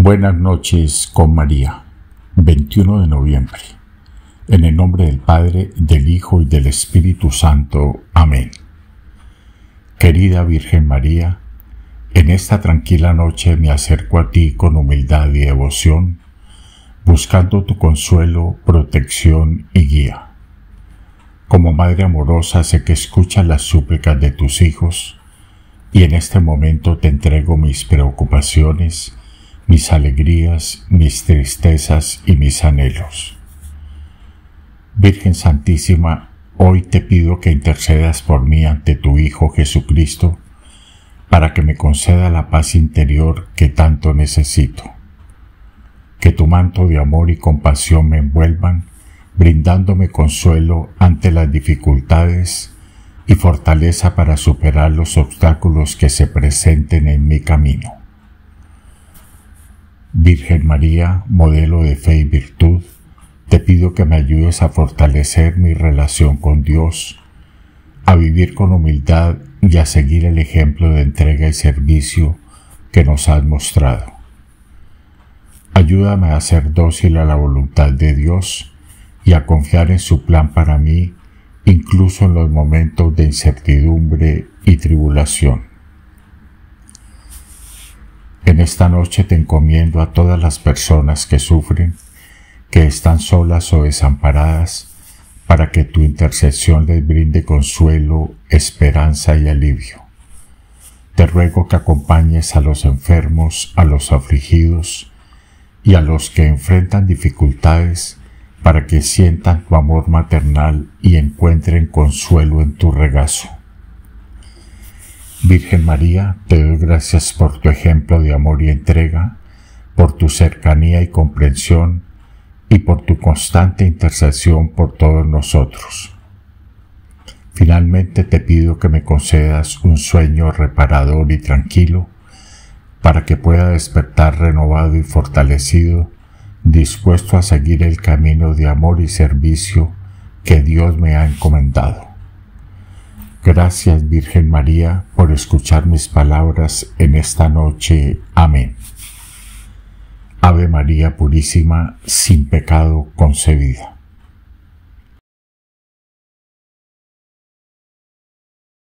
Buenas noches con María, 21 de noviembre. En el nombre del Padre, del Hijo y del Espíritu Santo. Amén. Querida Virgen María, en esta tranquila noche me acerco a ti con humildad y devoción, buscando tu consuelo, protección y guía. Como Madre amorosa sé que escuchas las súplicas de tus hijos, y en este momento te entrego mis preocupaciones, mis alegrías, mis tristezas y mis anhelos. Virgen Santísima, hoy te pido que intercedas por mí ante tu Hijo Jesucristo, para que me conceda la paz interior que tanto necesito. Que tu manto de amor y compasión me envuelvan, brindándome consuelo ante las dificultades y fortaleza para superar los obstáculos que se presenten en mi camino. Virgen María, modelo de fe y virtud, te pido que me ayudes a fortalecer mi relación con Dios, a vivir con humildad y a seguir el ejemplo de entrega y servicio que nos has mostrado. Ayúdame a ser dócil a la voluntad de Dios y a confiar en su plan para mí, incluso en los momentos de incertidumbre y tribulación. En esta noche te encomiendo a todas las personas que sufren, que están solas o desamparadas, para que tu intercesión les brinde consuelo, esperanza y alivio. Te ruego que acompañes a los enfermos, a los afligidos y a los que enfrentan dificultades para que sientan tu amor maternal y encuentren consuelo en tu regazo. Virgen María, te doy gracias por tu ejemplo de amor y entrega, por tu cercanía y comprensión y por tu constante intercesión por todos nosotros. Finalmente te pido que me concedas un sueño reparador y tranquilo para que pueda despertar renovado y fortalecido, dispuesto a seguir el camino de amor y servicio que Dios me ha encomendado. Gracias Virgen María por escuchar mis palabras en esta noche. Amén. Ave María Purísima, sin pecado concebida.